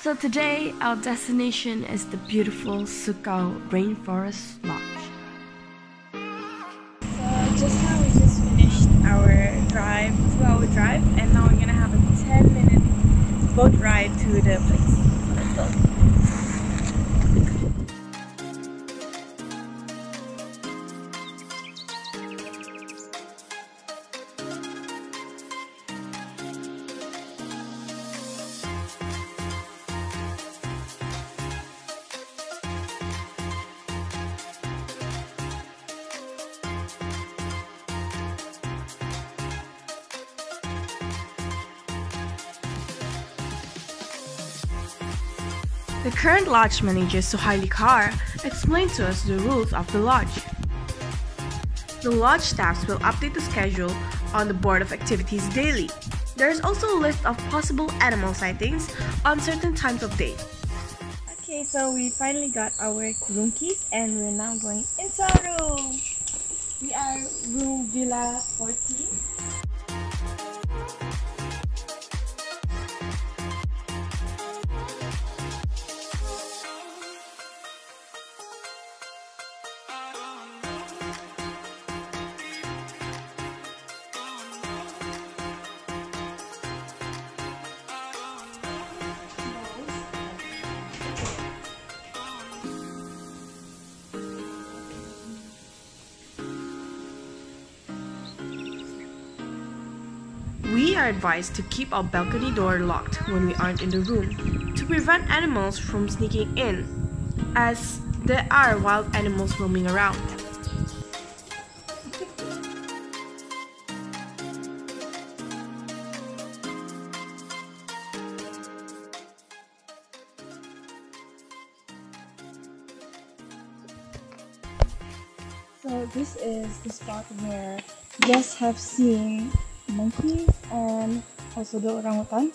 So today our destination is the beautiful Sukau Rainforest Lodge. So just now we just finished our drive, two hour drive, and now we're gonna have a 10 minute boat ride to the place. The current lodge manager Suhaili Kar explained to us the rules of the lodge. The lodge staffs will update the schedule on the board of activities daily. There is also a list of possible animal sightings on certain times of day. Okay, so we finally got our room keys and we're now going into our room. We are room Villa 14. We are advised to keep our balcony door locked when we aren't in the room to prevent animals from sneaking in, as there are wild animals roaming around. So this is the spot where guests have seen monkeys and also the orangutan.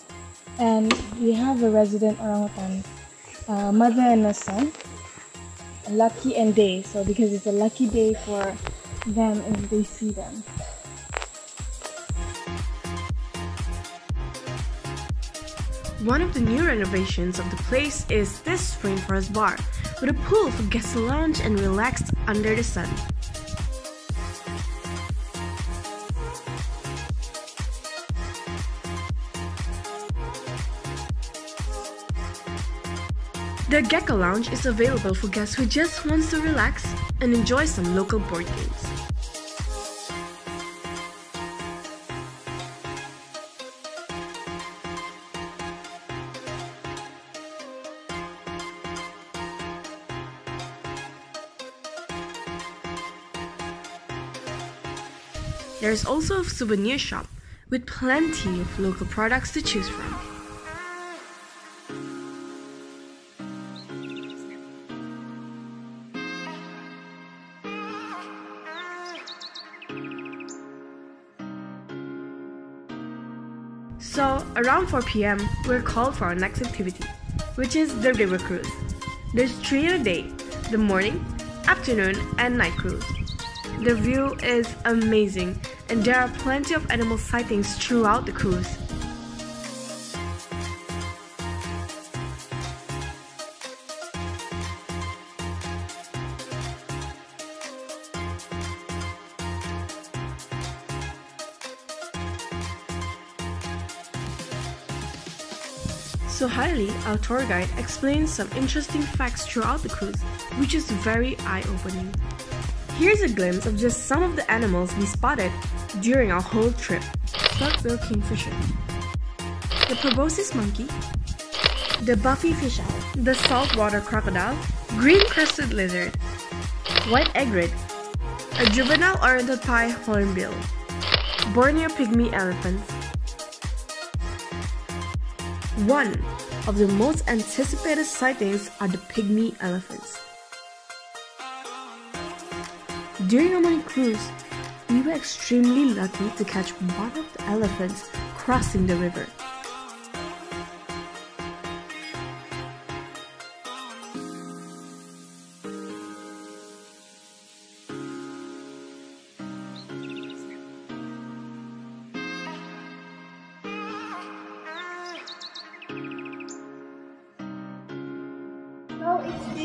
And we have a resident orangutan, uh, mother and a son, lucky and day. So because it's a lucky day for them if they see them. One of the new renovations of the place is this rainforest bar, with a pool for guests to lounge and relax under the sun. The Gecko Lounge is available for guests who just wants to relax and enjoy some local board games. There is also a souvenir shop with plenty of local products to choose from. So, around 4 pm, we're called for our next activity, which is the river cruise. There's three in a day the morning, afternoon, and night cruise. The view is amazing, and there are plenty of animal sightings throughout the cruise. So Hailey, our tour guide, explains some interesting facts throughout the cruise, which is very eye-opening. Here's a glimpse of just some of the animals we spotted during our whole trip. Slug-bill kingfisher, the proboscis monkey, the buffy fish owl, the saltwater crocodile, green-crested lizard, white egret, a juvenile oriental pied hornbill, Borneo pygmy elephants, one of the most anticipated sightings are the pygmy elephants. During our morning cruise, we were extremely lucky to catch one of the elephants crossing the river.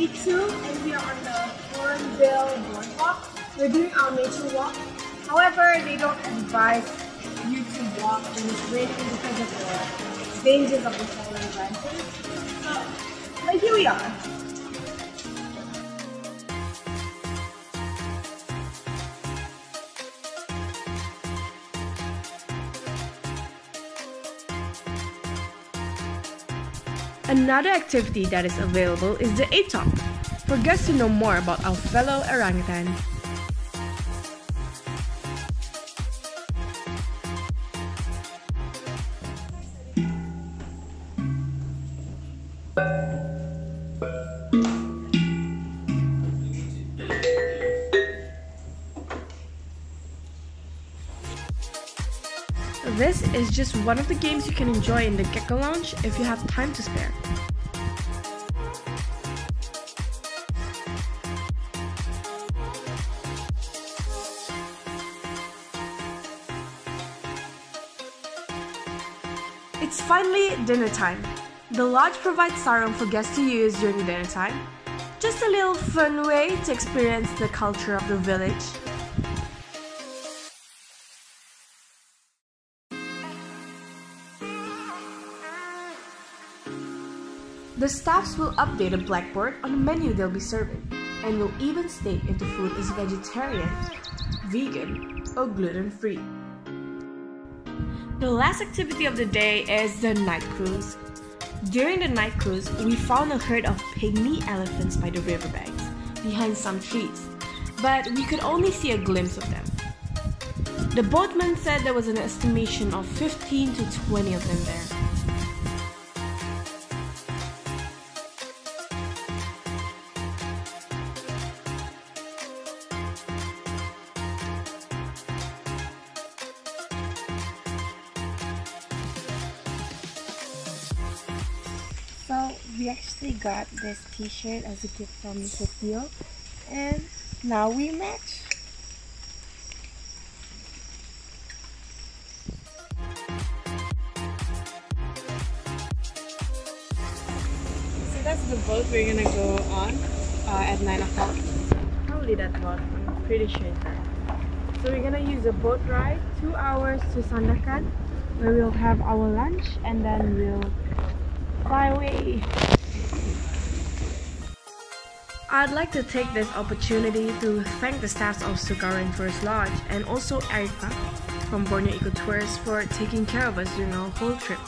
Two and we are on the Hornbill Boardwalk. We're doing our nature walk. However, they don't advise you to walk in this raining because of the dangers of the fallen branches. So, but here we are. Another activity that is available is the ATOP. For guests to know more about our fellow orangutan, is just one of the games you can enjoy in the Gecko Lounge if you have time to spare. It's finally dinner time. The lodge provides sarong for guests to use during dinner time. Just a little fun way to experience the culture of the village. The staffs will update a blackboard on the menu they'll be serving, and will even state if the food is vegetarian, vegan, or gluten free. The last activity of the day is the night cruise. During the night cruise, we found a herd of pygmy elephants by the riverbanks, behind some trees, but we could only see a glimpse of them. The boatman said there was an estimation of 15 to 20 of them there. We actually got this t-shirt as a gift from Mr. Theo and now we match. So that's the boat we're gonna go on uh, at 9 o'clock. Probably that boat, I'm pretty sure it's that. So we're gonna use a boat ride, two hours to Sandakan, where we'll have our lunch and then we'll fly away. I'd like to take this opportunity to thank the staffs of Sukau Rainforest Lodge and also Erica from Borneo Eco Tours for taking care of us during our whole trip.